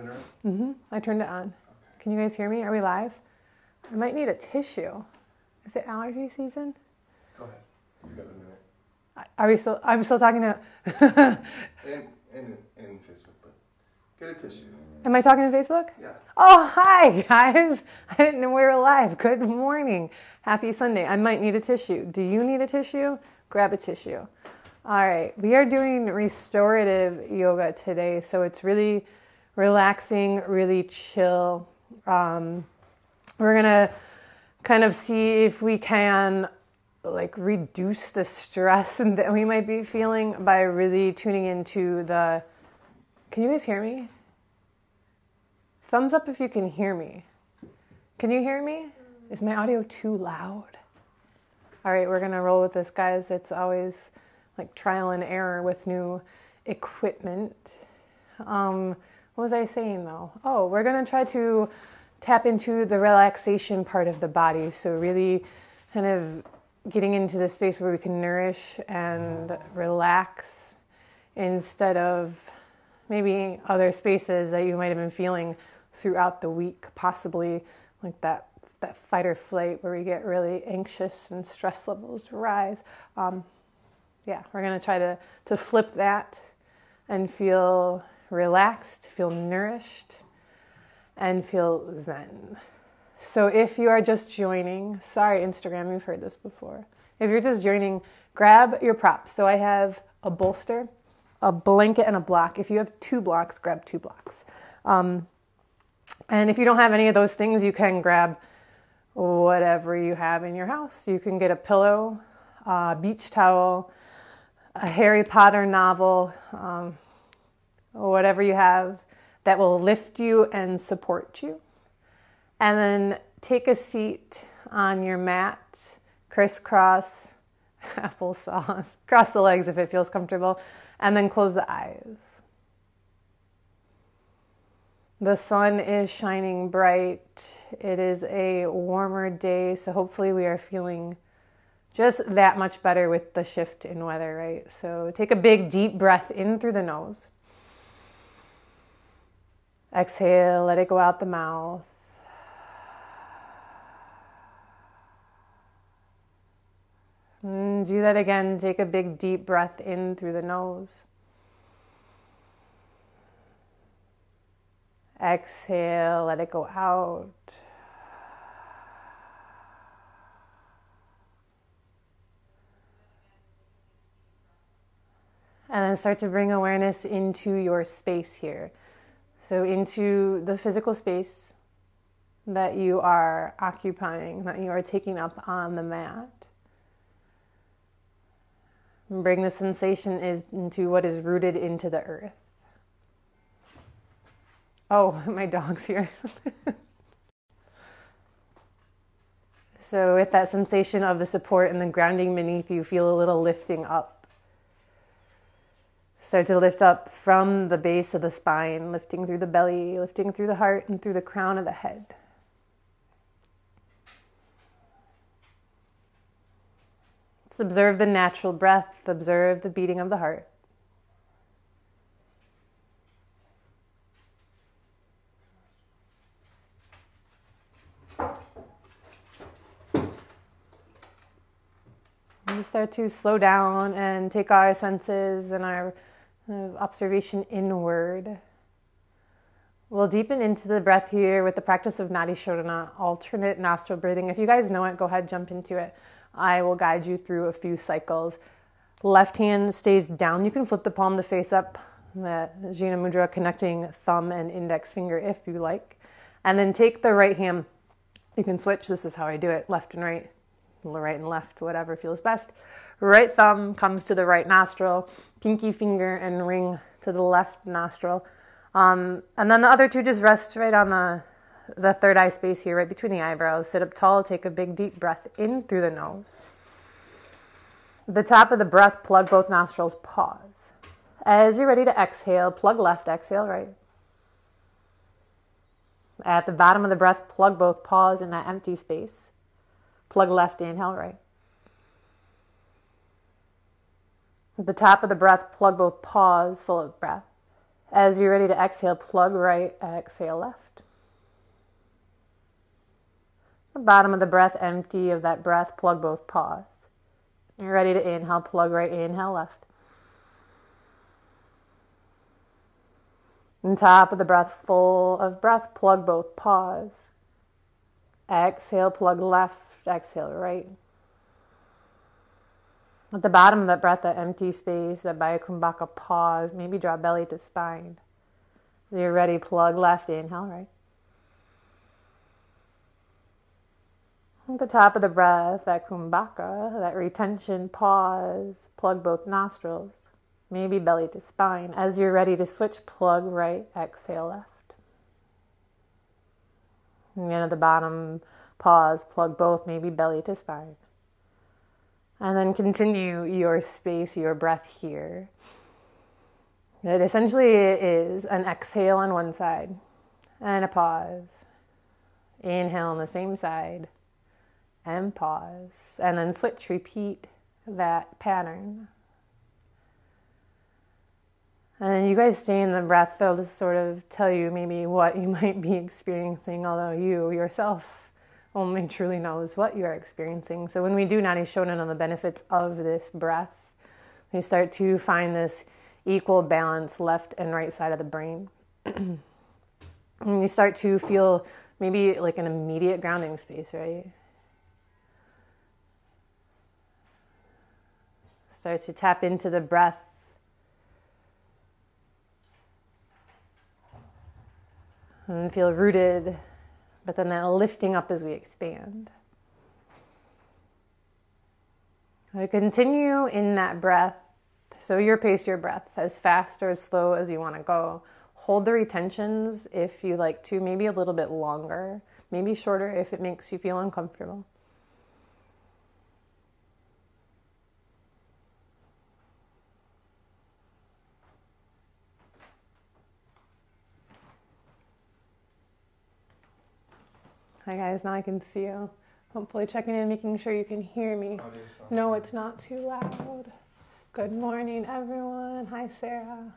transmitter? Mm-hmm. I turned it on. Can you guys hear me? Are we live? I might need a tissue. Is it allergy season? Go ahead. You got a minute. Are we still? I'm still talking to. And, and, and Facebook, but get a tissue. Am I talking to Facebook? Yeah. Oh, hi guys! I didn't know we were live. Good morning. Happy Sunday. I might need a tissue. Do you need a tissue? Grab a tissue. All right, we are doing restorative yoga today, so it's really relaxing, really chill. Um, we're gonna kind of see if we can like reduce the stress that we might be feeling by really tuning into the. Can you guys hear me? Thumbs up if you can hear me. Can you hear me? Is my audio too loud? All right, we're gonna roll with this, guys. It's always like trial and error with new equipment. Um, what was I saying though? Oh, we're gonna try to tap into the relaxation part of the body. So, really kind of getting into the space where we can nourish and relax instead of maybe other spaces that you might have been feeling throughout the week, possibly like that that fight or flight where we get really anxious and stress levels rise. Um, yeah, we're gonna try to to flip that and feel relaxed, feel nourished, and feel zen. So if you are just joining, sorry Instagram, you've heard this before. If you're just joining, grab your props. So I have a bolster, a blanket, and a block. If you have two blocks, grab two blocks. Um, and if you don't have any of those things, you can grab whatever you have in your house. You can get a pillow, a beach towel, a Harry Potter novel, um, whatever you have that will lift you and support you. And then take a seat on your mat, crisscross, applesauce, cross the legs if it feels comfortable, and then close the eyes. The sun is shining bright. It is a warmer day, so hopefully we are feeling just that much better with the shift in weather, right? So take a big deep breath in through the nose. Exhale, let it go out the mouth. And do that again. Take a big deep breath in through the nose. Exhale, let it go out. And then start to bring awareness into your space here. So, into the physical space that you are occupying, that you are taking up on the mat. And bring the sensation is into what is rooted into the earth. Oh, my dog's here. so, with that sensation of the support and the grounding beneath you, feel a little lifting up. Start to lift up from the base of the spine, lifting through the belly, lifting through the heart, and through the crown of the head. Let's observe the natural breath, observe the beating of the heart. We start to slow down and take our senses and our observation inward. We'll deepen into the breath here with the practice of Nadi Shodhana, alternate nostril breathing. If you guys know it, go ahead, jump into it. I will guide you through a few cycles. Left hand stays down. You can flip the palm to face up, the Jina Mudra connecting thumb and index finger if you like. And then take the right hand. You can switch. This is how I do it left and right, right and left, whatever feels best. Right thumb comes to the right nostril, pinky finger and ring to the left nostril. Um, and then the other two just rest right on the, the third eye space here, right between the eyebrows. Sit up tall, take a big deep breath in through the nose. the top of the breath, plug both nostrils, pause. As you're ready to exhale, plug left, exhale right. At the bottom of the breath, plug both, pause in that empty space. Plug left, inhale right. The top of the breath, plug both pause full of breath. As you're ready to exhale, plug right, exhale left. The bottom of the breath, empty of that breath, plug both pause. You're ready to inhale, plug right, inhale left. And top of the breath, full of breath, plug both pause. Exhale, plug left, exhale right. At the bottom of that breath, that empty space, that Bahya Kumbhaka pause, maybe draw belly to spine. You're ready, plug left, inhale right. At the top of the breath, that kumbhaka, that retention, pause, plug both nostrils, maybe belly to spine. As you're ready to switch, plug right, exhale left. And at the bottom, pause, plug both, maybe belly to spine. And then continue your space, your breath here. It essentially is an exhale on one side and a pause. Inhale on the same side and pause. And then switch, repeat that pattern. And you guys stay in the breath, they'll just sort of tell you maybe what you might be experiencing, although you yourself only truly knows what you are experiencing. So when we do Nadi Shodhana on the benefits of this breath, we start to find this equal balance left and right side of the brain. and you start to feel maybe like an immediate grounding space, right? Start to tap into the breath. And feel rooted but then that lifting up as we expand. I continue in that breath. So your pace, your breath, as fast or as slow as you want to go. Hold the retentions if you like to, maybe a little bit longer, maybe shorter if it makes you feel uncomfortable. Hi guys, now I can see you. Hopefully checking in, making sure you can hear me. No, it's not too loud. Good morning, everyone. Hi, Sarah.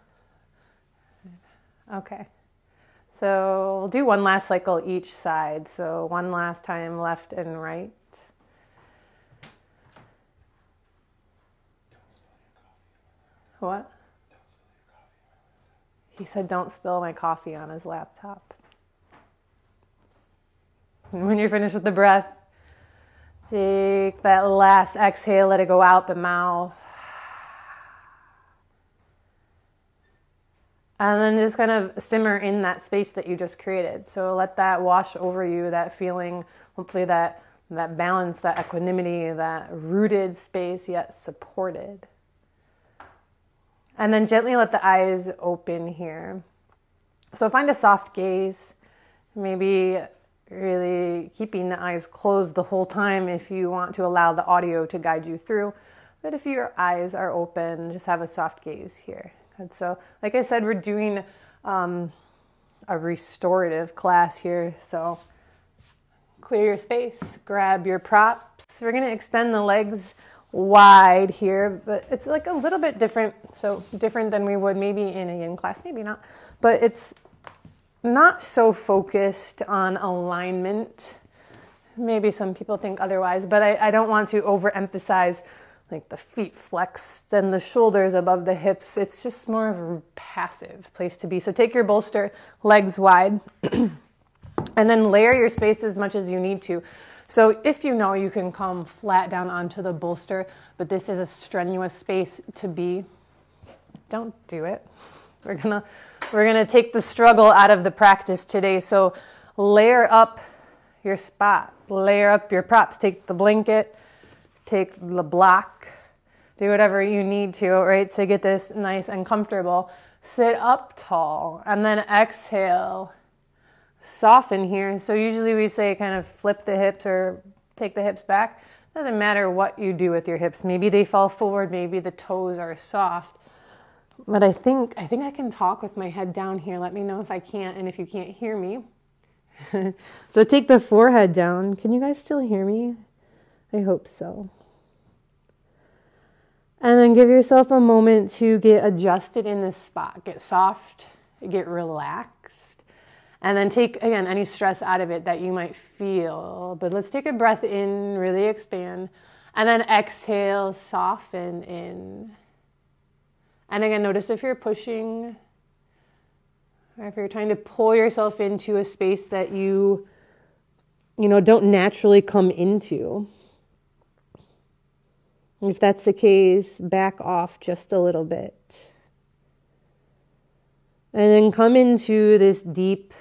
Okay. So we'll do one last cycle each side. So one last time left and right. What? He said, don't spill my coffee on his laptop. When you're finished with the breath, take that last exhale, let it go out the mouth. And then just kind of simmer in that space that you just created. So let that wash over you, that feeling, hopefully that that balance, that equanimity, that rooted space yet supported. And then gently let the eyes open here. So find a soft gaze, maybe really keeping the eyes closed the whole time if you want to allow the audio to guide you through. But if your eyes are open, just have a soft gaze here. And so, like I said, we're doing um, a restorative class here. So, clear your space, grab your props. We're going to extend the legs wide here, but it's like a little bit different. So, different than we would maybe in a yin class, maybe not. But it's not so focused on alignment. Maybe some people think otherwise, but I, I don't want to overemphasize like the feet flexed and the shoulders above the hips. It's just more of a passive place to be. So take your bolster, legs wide, and then layer your space as much as you need to. So if you know you can come flat down onto the bolster, but this is a strenuous space to be, don't do it. We're gonna we're gonna take the struggle out of the practice today. So layer up your spot, layer up your props. Take the blanket, take the block, do whatever you need to, right, to get this nice and comfortable. Sit up tall and then exhale. Soften here. So usually we say kind of flip the hips or take the hips back. Doesn't matter what you do with your hips. Maybe they fall forward, maybe the toes are soft. But I think I think I can talk with my head down here. Let me know if I can't and if you can't hear me. so take the forehead down. Can you guys still hear me? I hope so. And then give yourself a moment to get adjusted in this spot. Get soft get relaxed. And then take, again, any stress out of it that you might feel. But let's take a breath in, really expand. And then exhale, soften in. And again, notice if you're pushing or if you're trying to pull yourself into a space that you, you know, don't naturally come into. If that's the case, back off just a little bit. And then come into this deep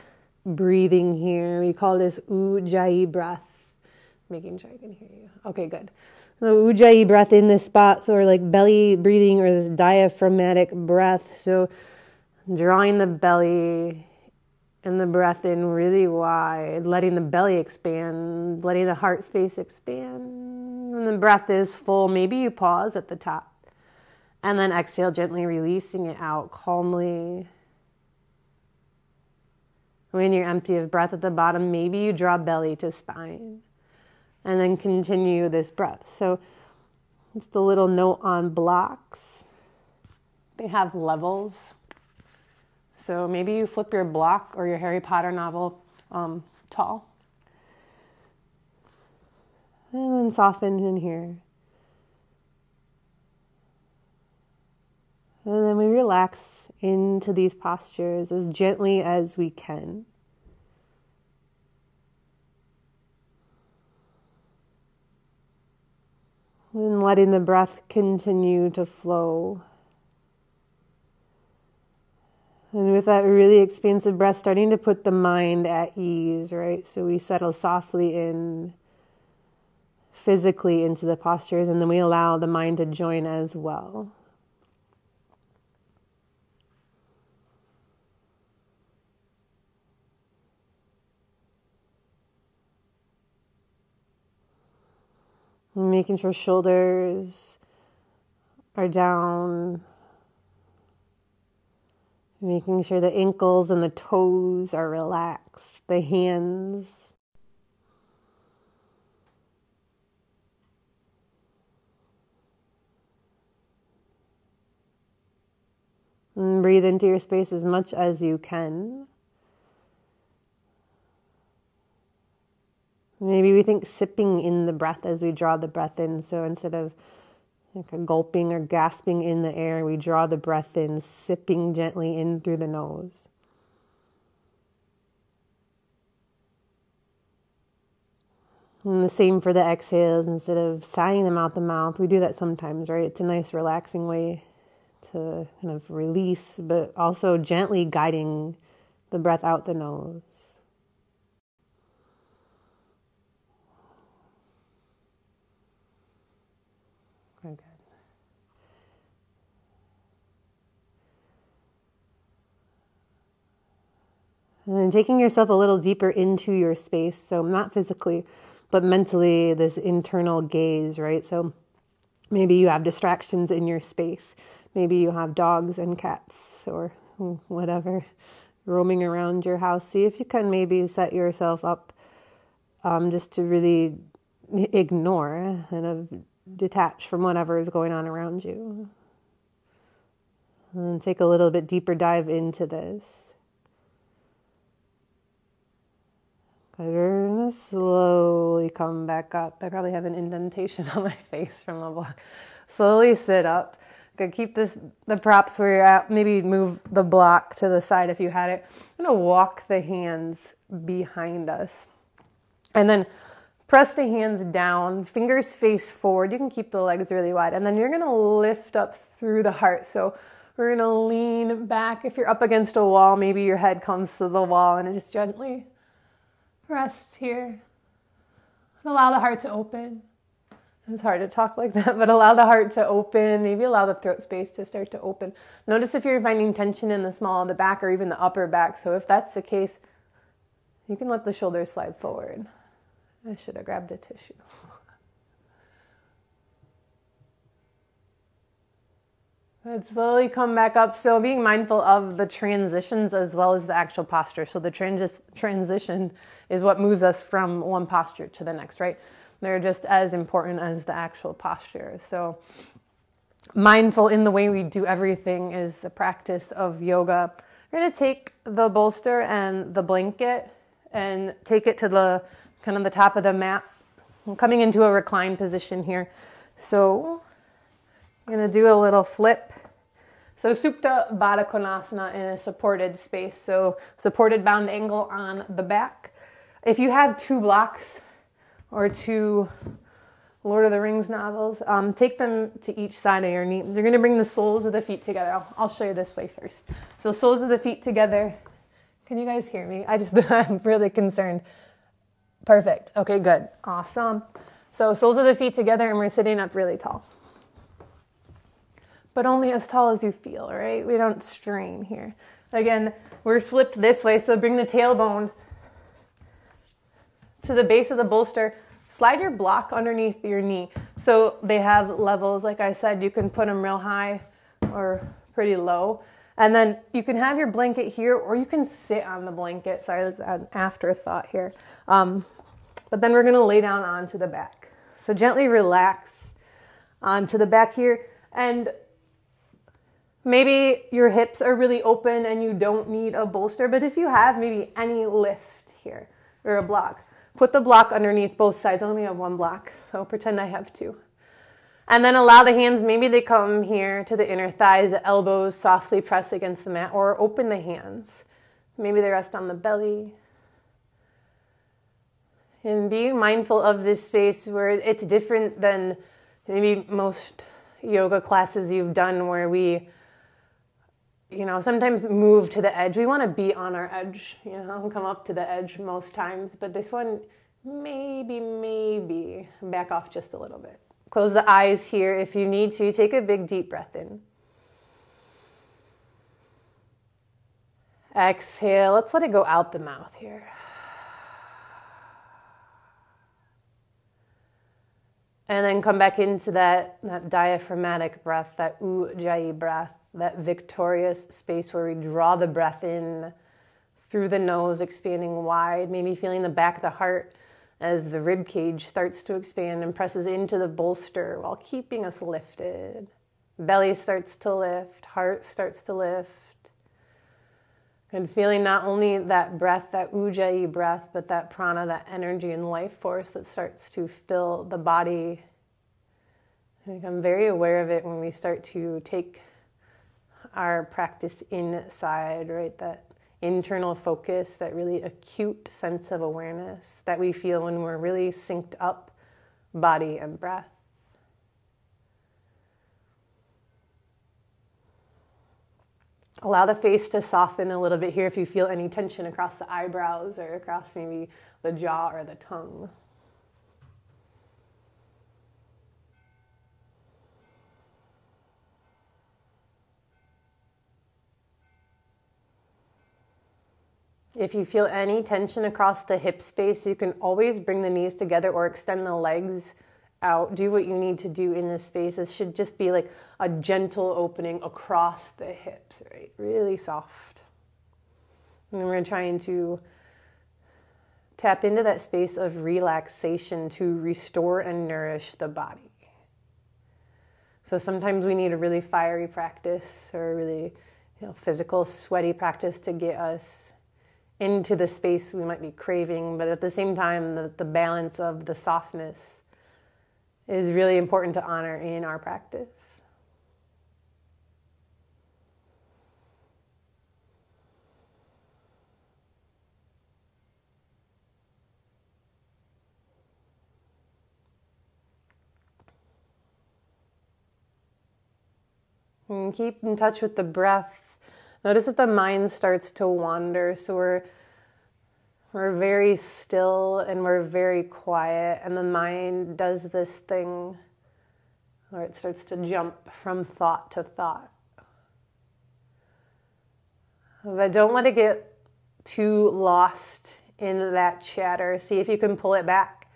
breathing here. We call this Ujjayi breath. Making sure I can hear you. Okay, good. So Ujjayi breath in this spot, so like belly breathing or this diaphragmatic breath. So drawing the belly and the breath in really wide, letting the belly expand, letting the heart space expand. And the breath is full. Maybe you pause at the top. And then exhale, gently releasing it out calmly. When you're empty of breath at the bottom, maybe you draw belly to spine. And then continue this breath. So, just a little note on blocks. They have levels. So maybe you flip your block or your Harry Potter novel um, tall. And then soften in here. And then we relax into these postures as gently as we can. And letting the breath continue to flow. And with that really expansive breath, starting to put the mind at ease, right? So we settle softly in physically into the postures, and then we allow the mind to join as well. Making sure shoulders are down, Making sure the ankles and the toes are relaxed, the hands. And breathe into your space as much as you can. Maybe we think sipping in the breath as we draw the breath in. So instead of like gulping or gasping in the air. We draw the breath in, sipping gently in through the nose. And the same for the exhales. Instead of sighing them out the mouth, we do that sometimes, right? It's a nice, relaxing way to kind of release, but also gently guiding the breath out the nose. And then taking yourself a little deeper into your space. So, not physically, but mentally, this internal gaze, right? So, maybe you have distractions in your space. Maybe you have dogs and cats or whatever roaming around your house. See if you can maybe set yourself up um, just to really ignore and detach from whatever is going on around you. And take a little bit deeper dive into this. We're gonna slowly come back up. I probably have an indentation on my face from the block. Slowly sit up. Gonna keep this the props where you're at. Maybe move the block to the side if you had it. I'm gonna walk the hands behind us, and then Press the hands down, fingers face forward. You can keep the legs really wide. And then you're gonna lift up through the heart. So we're gonna lean back. If you're up against a wall, maybe your head comes to the wall and just gently rest here. And allow the heart to open. It's hard to talk like that, but allow the heart to open. Maybe allow the throat space to start to open. Notice if you're finding tension in the small of the back or even the upper back. So if that's the case, you can let the shoulders slide forward. I should have grabbed a tissue. And slowly come back up. So being mindful of the transitions as well as the actual posture. So the trans- transition is what moves us from one posture to the next, right? They're just as important as the actual posture. So mindful in the way we do everything is the practice of yoga We're going to take the bolster and the blanket and take it to the kind of the top of the mat. I'm coming into a reclined position here. So I'm going to do a little flip. So Supta Baddha Konasana in a supported space. So supported bound angle on the back. If you have two blocks or two Lord of the Rings novels. Um, take them to each side of your knee. You're going to bring the soles of the feet together. I'll, I'll, show you this way first. So, soles of the feet together. Can you guys hear me? I just, I'm really concerned. Perfect. Okay, good. Awesome. So, soles of the feet together, and we're sitting up really tall. But only as tall as you feel, right? We don't strain here. Again, we're flipped this way, so bring the tailbone to the base of the bolster slide your block underneath your knee. So they have levels, like I said, you can put them real high or pretty low. And then you can have your blanket here or you can sit on the blanket. Sorry, that's an afterthought here. Um, but then we're gonna lay down onto the back. So gently relax onto the back here. And maybe your hips are really open and you don't need a bolster, but if you have maybe any lift here or a block, Put the block underneath both sides. I only have one block, so pretend I have two. And then allow the hands, maybe they come here to the inner thighs, elbows softly press against the mat, or open the hands. Maybe they rest on the belly. And be mindful of this space where it's different than maybe most yoga classes you've done where we you know, sometimes move to the edge. We want to be on our edge, you know, come up to the edge most times. But this one, maybe, maybe back off just a little bit. Close the eyes here if you need to. Take a big deep breath in. Exhale. Let's let it go out the mouth here. And then come back into that, that diaphragmatic breath, that ujjayi breath that victorious space where we draw the breath in through the nose, expanding wide, maybe feeling the back of the heart as the rib cage starts to expand and presses into the bolster while keeping us lifted. Belly starts to lift, heart starts to lift. And feeling not only that breath, that ujjayi breath, but that prana, that energy and life force that starts to fill the body. I become very aware of it when we start to take our practice inside, right? That internal focus, that really acute sense of awareness that we feel when we're really synced up body and breath. Allow the face to soften a little bit here if you feel any tension across the eyebrows or across maybe the jaw or the tongue. If you feel any tension across the hip space, you can always bring the knees together or extend the legs out. Do what you need to do in this space. This should just be like a gentle opening across the hips, right? Really soft. And we're trying to tap into that space of relaxation to restore and nourish the body. So sometimes we need a really fiery practice or a really you know, physical, sweaty practice to get us into the space we might be craving, but at the same time, the, the balance of the softness is really important to honor in our practice. And keep in touch with the breath Notice that the mind starts to wander. So we're we're very still and we're very quiet, and the mind does this thing where it starts to jump from thought to thought. But don't let it get too lost in that chatter. See if you can pull it back.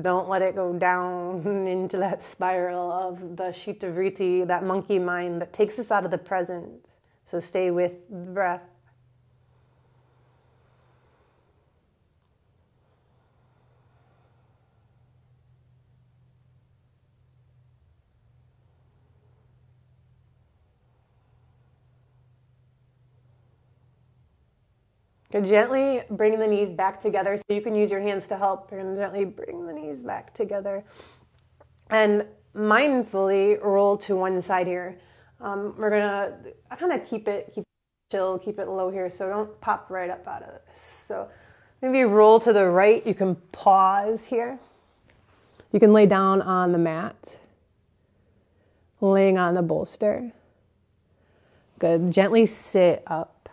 Don't let it go down into that spiral of the chitta that monkey mind that takes us out of the present. So stay with the breath. Good. Gently bring the knees back together so you can use your hands to help. To gently bring the knees back together. And mindfully roll to one side here. Um, we're to kind of keep it, keep it chill, keep it low here, so don't pop right up out of this. So maybe roll to the right. You can pause here. You can lay down on the mat, laying on the bolster. Good. Gently sit up.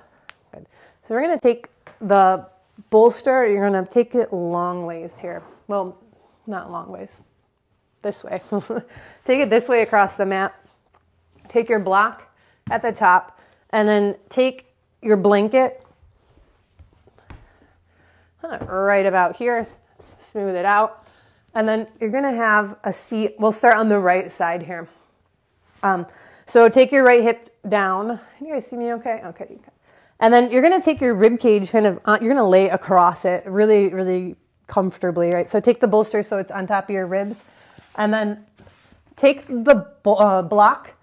Good. So we're to take the bolster, you're to take it long ways here. Well, not long ways. This way. take it this way across the mat. Take your block at the top and then take your blanket right about here. Smooth it out. And then you're to have a seat. We'll start on the right side here. Um, so take your right hip down. Can You guys see me okay? Okay. And then you're to take your rib cage kind of, uh, you're to lay across it really, really comfortably, right? So take the bolster so it's on top of your ribs. And then take the uh, block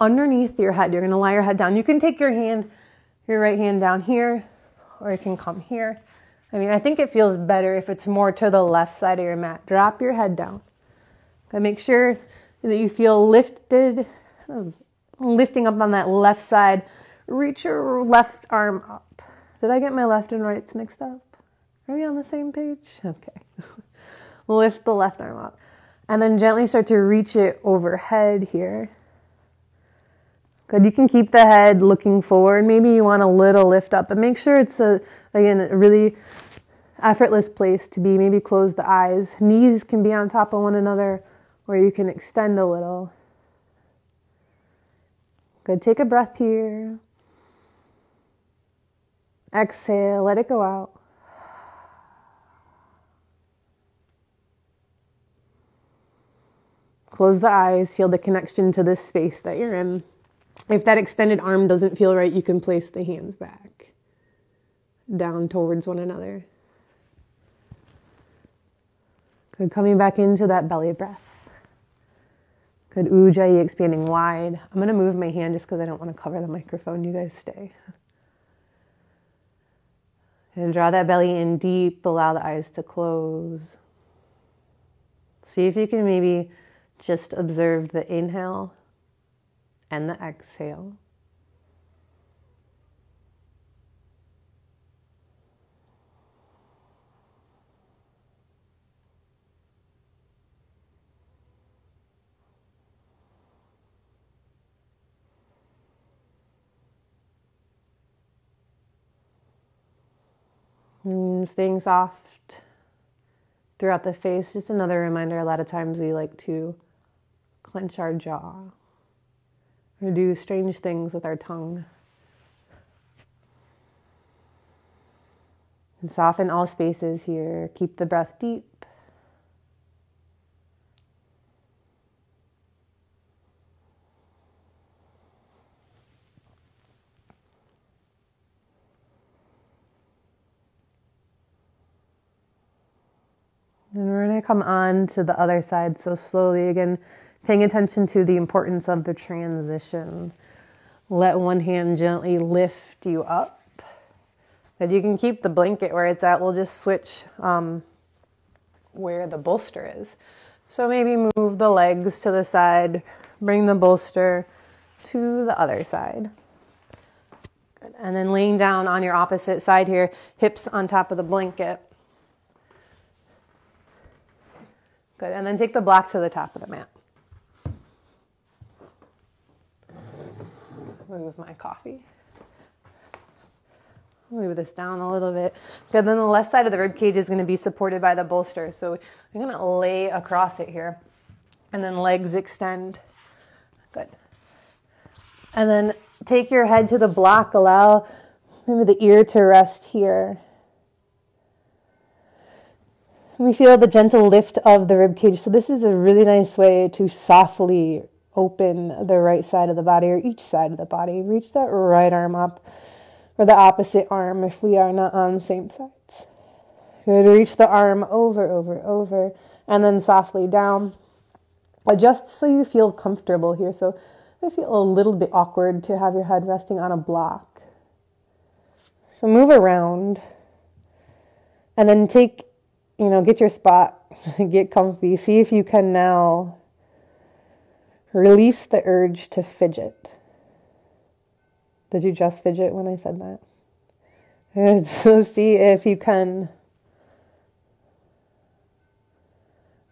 underneath your head. You're going to lie your head down. You can take your hand, your right hand down here, or you can come here. I mean, I think it feels better if it's more to the left side of your mat. Drop your head down. Okay, make sure that you feel lifted, um, lifting up on that left side. Reach your left arm up. Did I get my left and rights mixed up? Are we on the same page? Okay. Lift the left arm up. And then gently start to reach it overhead here. Good. You can keep the head looking forward. Maybe you want a little lift up, but make sure it's a again a really effortless place to be. Maybe close the eyes. Knees can be on top of one another, or you can extend a little. Good. Take a breath here. Exhale, let it go out. Close the eyes, feel the connection to this space that you're in. If that extended arm doesn't feel right, you can place the hands back down towards one another. Good. Coming back into that belly breath. Good. Ujjayi expanding wide. I'm going to move my hand just because I don't want to cover the microphone. You guys stay. And draw that belly in deep. Allow the eyes to close. See if you can maybe just observe the inhale and the exhale. And staying soft throughout the face. Just another reminder a lot of times we like to clench our jaw or do strange things with our tongue. And soften all spaces here. Keep the breath deep. And we're going to come on to the other side. So slowly again, paying attention to the importance of the transition. Let one hand gently lift you up. But you can keep the blanket where it's at. We'll just switch um, where the bolster is. So maybe move the legs to the side, bring the bolster to the other side. Good. And then laying down on your opposite side here, hips on top of the blanket. Good. And then take the block to the top of the mat. Move my coffee. Move this down a little bit. Good. Then the left side of the rib cage is going to be supported by the bolster. So I'm going to lay across it here. And then legs extend. Good. And then take your head to the block. Allow maybe the ear to rest here. We feel the gentle lift of the rib cage. So this is a really nice way to softly open the right side of the body or each side of the body. Reach that right arm up or the opposite arm if we are not on the same sides. Good. Reach the arm over, over, over, and then softly down. Adjust so you feel comfortable here. So I feel a little bit awkward to have your head resting on a block. So move around and then take, you know, get your spot, get comfy. See if you can now release the urge to fidget. Did you just fidget when I said that? So see if you can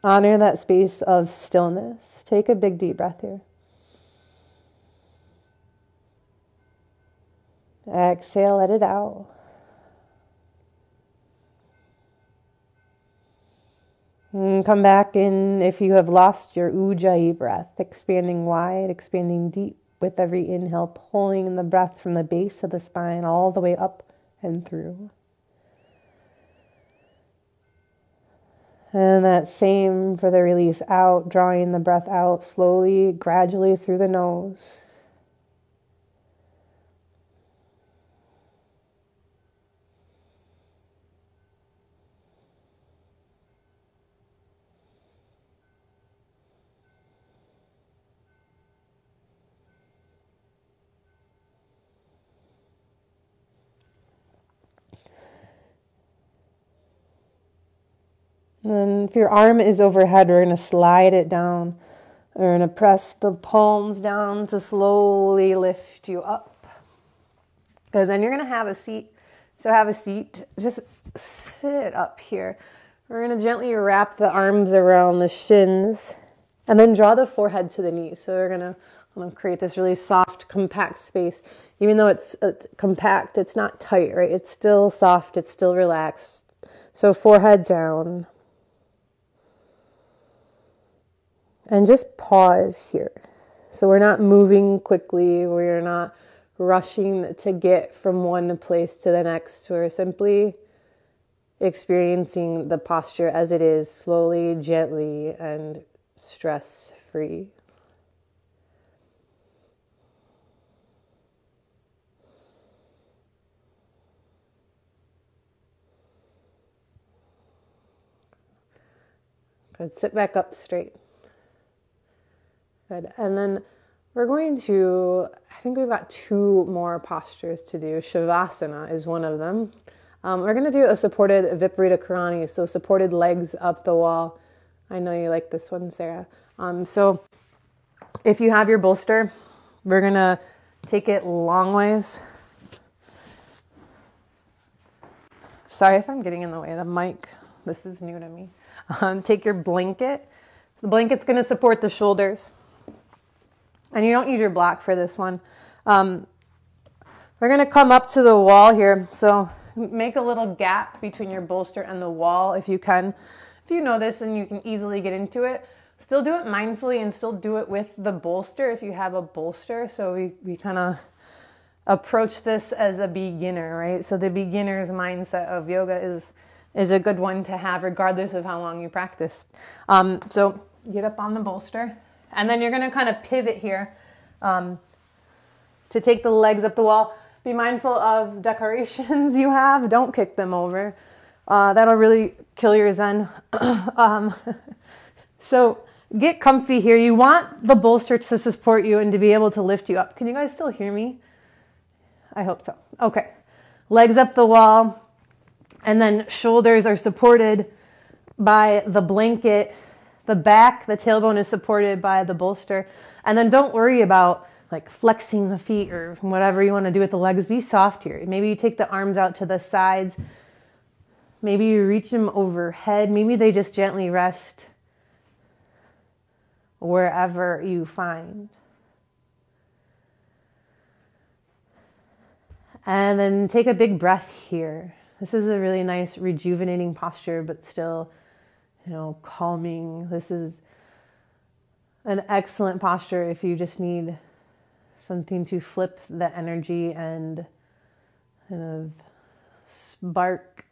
honor that space of stillness. Take a big deep breath here. Exhale, let it out. And come back in if you have lost your ujjayi breath, expanding wide, expanding deep with every inhale, pulling the breath from the base of the spine all the way up and through. And that same for the release out, drawing the breath out slowly, gradually through the nose. And if your arm is overhead, we're going to slide it down. We're going to press the palms down to slowly lift you up. And then you're going to have a seat. So have a seat. Just sit up here. We're going to gently wrap the arms around the shins and then draw the forehead to the knees. So we're going to, going to create this really soft, compact space. Even though it's, it's compact, it's not tight, right? It's still soft, it's still relaxed. So forehead down. And just pause here. So we're not moving quickly, we're not rushing to get from one place to the next. We're simply experiencing the posture as it is, slowly, gently, and stress free. Good. Sit back up straight. Good. And then we're going to, I think we've got two more postures to do. Shavasana is one of them. Um, we're going to do a supported Viparita Karani, so supported legs up the wall. I know you like this one, Sarah. Um, so if you have your bolster, we're going to take it long ways. Sorry if I'm getting in the way. Of the mic, this is new to me. Um, take your blanket. The blanket's going to support the shoulders. And you don't need your block for this one. Um, we're going to come up to the wall here. So make a little gap between your bolster and the wall if you can. If you know this and you can easily get into it, still do it mindfully and still do it with the bolster if you have a bolster. So we, we kind of approach this as a beginner, right? So the beginner's mindset of yoga is is a good one to have regardless of how long you practice. Um, so get up on the bolster and then you're going to kind of pivot here um, to take the legs up the wall. Be mindful of decorations you have. Don't kick them over. Uh, that'll really kill your zen. um, so get comfy here. You want the bolster to support you and to be able to lift you up. Can you guys still hear me? I hope so. Okay. Legs up the wall. And then shoulders are supported by the blanket the back, the tailbone is supported by the bolster. And then don't worry about like flexing the feet or whatever you want to do with the legs. Be soft here. Maybe you take the arms out to the sides. Maybe you reach them overhead. Maybe they just gently rest wherever you find. And then take a big breath here. This is a really nice rejuvenating posture, but still you know, calming. This is an excellent posture if you just need something to flip the energy and kind of spark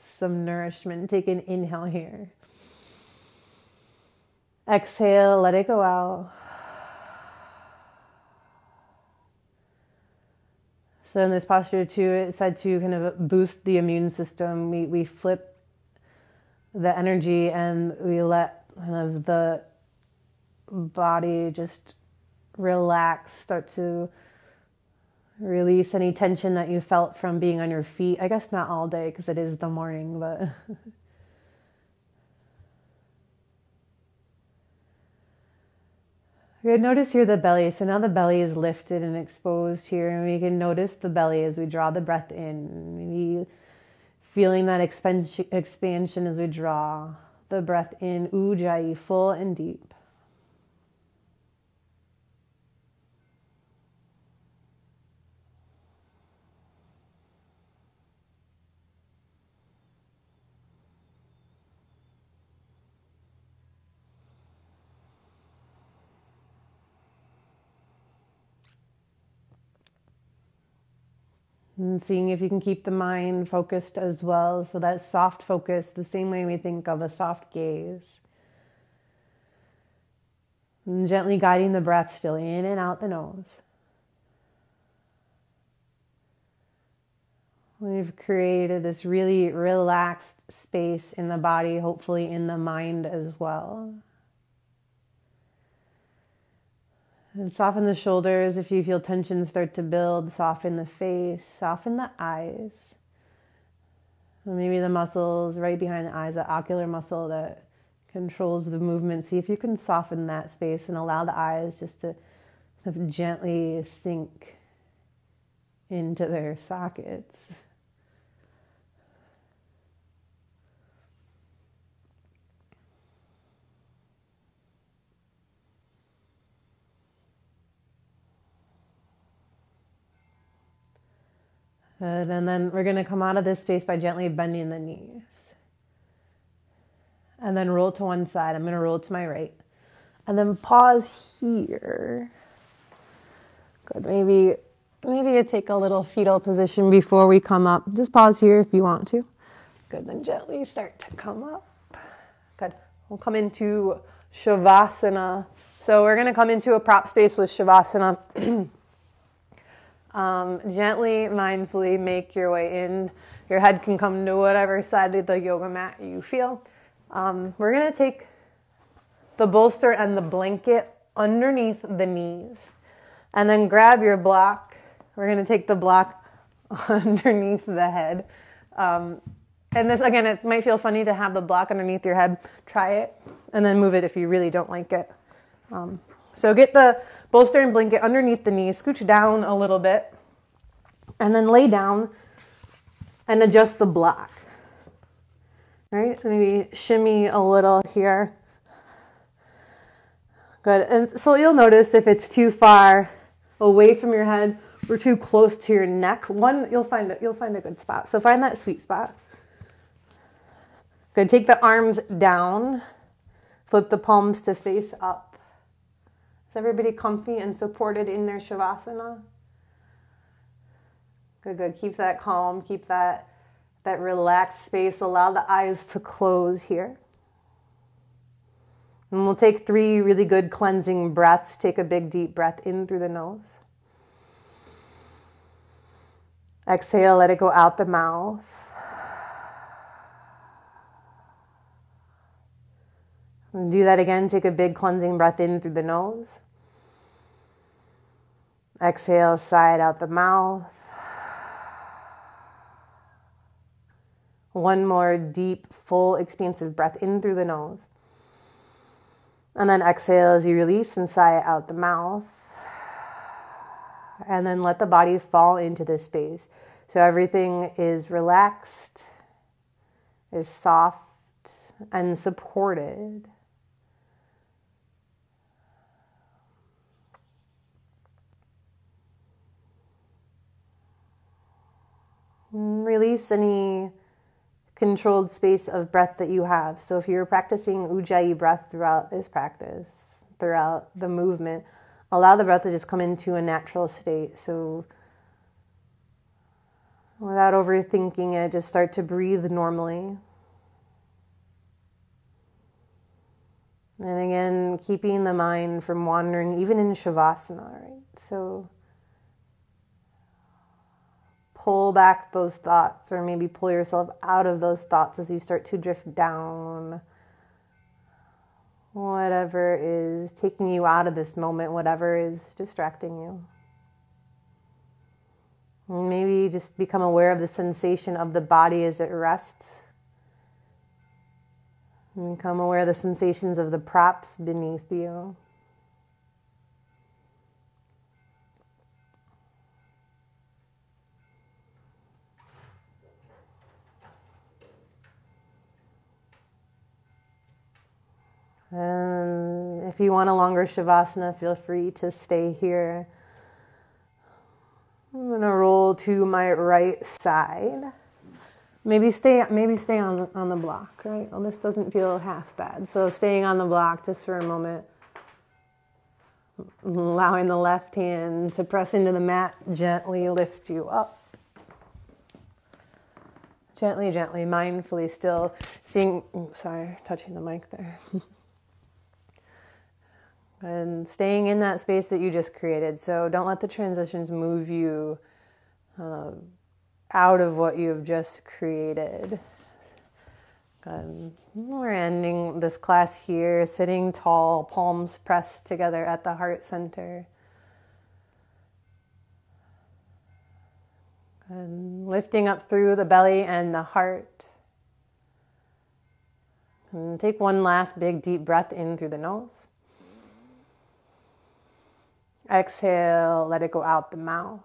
some nourishment. Take an inhale here. Exhale, let it go out. So in this posture too, it's said to kind of boost the immune system. We we flip the energy and we let kind of the body just relax, start to Release any tension that you felt from being on your feet. I guess not all day because it is the morning, but. Good. Notice here the belly. So now the belly is lifted and exposed here, and we can notice the belly as we draw the breath in. Maybe feeling that expansion, expansion as we draw the breath in, ujjayi, full and deep. And seeing if you can keep the mind focused as well. So that soft focus, the same way we think of a soft gaze. And gently guiding the breath still in and out the nose. We've created this really relaxed space in the body, hopefully in the mind as well. And soften the shoulders if you feel tension start to build. Soften the face, soften the eyes. maybe the muscles right behind the eyes, the ocular muscle that controls the movement. See if you can soften that space and allow the eyes just to gently sink into their sockets. Good. And then we're going to come out of this space by gently bending the knees. And then roll to one side. I'm going to roll to my right. And then pause here. Good. Maybe maybe you take a little fetal position before we come up. Just pause here if you want to. Good. Then gently start to come up. Good. We'll come into Shavasana. So we're going to come into a prop space with Shavasana. Um, gently, mindfully make your way in. Your head can come to whatever side of the yoga mat you feel. Um, we're going to take the bolster and the blanket underneath the knees. And then grab your block. We're going to take the block underneath the head. Um, and this, again, it might feel funny to have the block underneath your head. Try it and then move it if you really don't like it. Um, so get the bolster and blanket underneath the knees, scooch down a little bit, and then lay down and adjust the block. Right? So maybe shimmy a little here. Good. And so you'll notice if it's too far away from your head or too close to your neck, one you'll find it, you'll find a good spot. So find that sweet spot. Good. Take the arms down. Flip the palms to face up everybody comfy and supported in their shavasana? Good, good. Keep that calm, keep that that relaxed space. Allow the eyes to close here. And we'll take three really good cleansing breaths. Take a big deep breath in through the nose. Exhale, let it go out the mouth. And do that again. Take a big cleansing breath in through the nose. Exhale, side out the mouth. One more deep, full, expansive breath in through the nose. And then exhale as you release and sigh out the mouth. And then let the body fall into this space. So everything is relaxed, is soft, and supported. Release any controlled space of breath that you have. So if you're practicing ujjayi breath throughout this practice, throughout the movement, allow the breath to just come into a natural state. So without overthinking it, just start to breathe normally. And again, keeping the mind from wandering, even in Shavasana, right? So pull back those thoughts or maybe pull yourself out of those thoughts as you start to drift down. Whatever is taking you out of this moment, whatever is distracting you. Maybe just become aware of the sensation of the body as it rests. And become aware of the sensations of the props beneath you. And if you want a longer Shavasana, feel free to stay here. I'm gonna roll to my right side. Maybe stay, maybe stay on on the block, right? Well, this doesn't feel half bad. So staying on the block just for a moment, allowing the left hand to press into the mat, gently lift you up. Gently, gently, mindfully, still seeing. Oh, sorry, touching the mic there. and staying in that space that you just created. So don't let the transitions move you uh, out of what you've just created. Um, we're ending this class here, sitting tall, palms pressed together at the heart center. And lifting up through the belly and the heart. And take one last big deep breath in through the nose. Exhale, let it go out the mouth.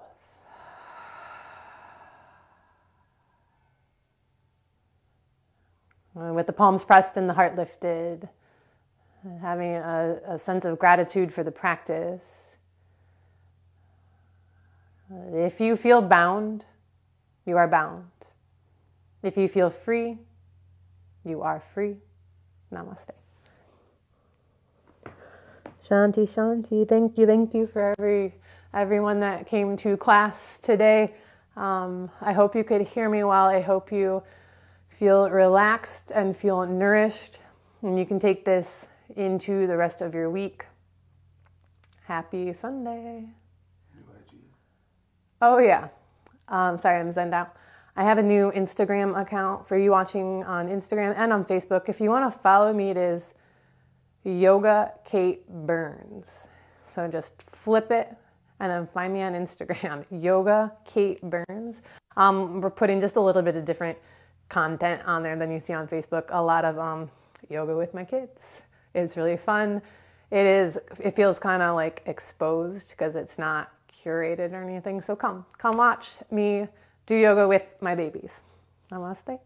With the palms pressed and the heart lifted, having a, a sense of gratitude for the practice. If you feel bound, you are bound. If you feel free, you are free. Namaste. Shanti, Shanti. Thank you, thank you for every everyone that came to class today. Um, I hope you could hear me well. I hope you feel relaxed and feel nourished, and you can take this into the rest of your week. Happy Sunday. Oh yeah. Um, sorry, I'm zened out. I have a new Instagram account for you watching on Instagram and on Facebook. If you want to follow me, it is Yoga Kate Burns. So just flip it and then find me on Instagram, Yoga Kate Burns. Um, we're putting just a little bit of different content on there than you see on Facebook. A lot of um, yoga with my kids. It's really fun. It is. It feels kind of like exposed because it's not curated or anything. So come, come watch me do yoga with my babies. Namaste.